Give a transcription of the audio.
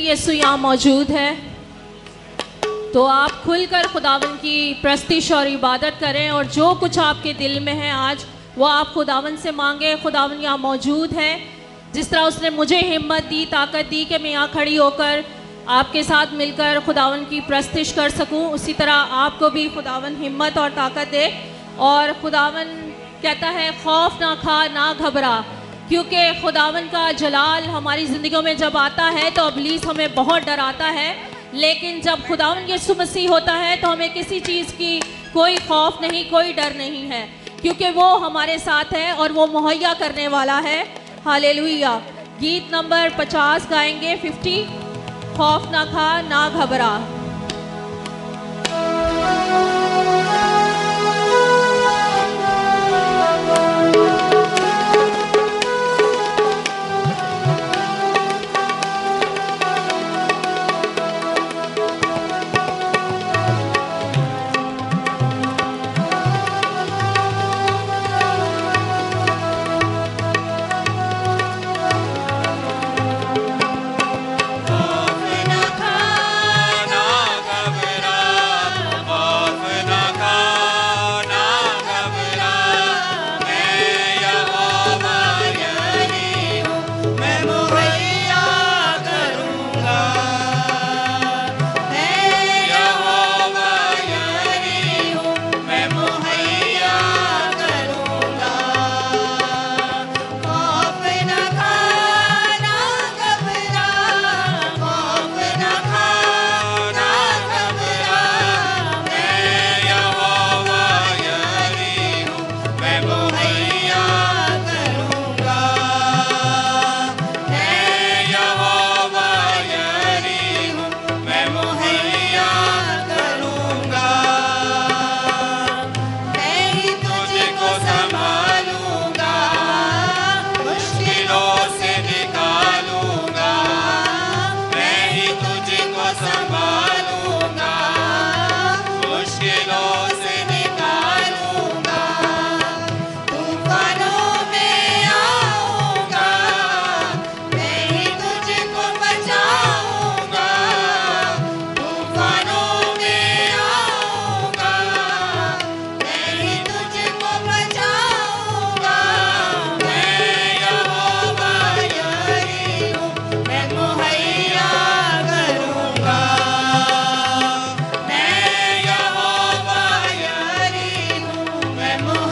यीशु यहाँ मौजूद है। तो आप खुलकर खुदावन की प्रस्तिश और इबादत करें और जो कुछ आपके दिल में है आज, वो आप खुदावन से मांगे। खुदावन यहाँ मौजूद है। जिस तरह उसने मुझे हिम्मत दी, ताकत दी कि मैं यहाँ खड़ी होकर आपके साथ मिलकर खुदावन की प्रस्तिश कर सकूँ, उसी तरह आपको भी खुदावन हिम्मत और ताकत दे। और खुदावन कहता है, खौफ ना खा, ना घबरा। क्योंकि खुदावन का जलाल हमारी ज़िंदगियों में जब आता है तो अबलीस हमें बहुत डराता है। लेकिन जब खुदावन यीशु मसीह होता है तो हमें किसी चीज़ की कोई खौफ नहीं, कोई डर नहीं है। क्योंकि वो हमारे साथ है और वो मुहैया करने वाला है। हालेलुया। गीत नंबर पचास गाएँगे, फिफ्टी। खौफ ना खा, ना घबरा। Move.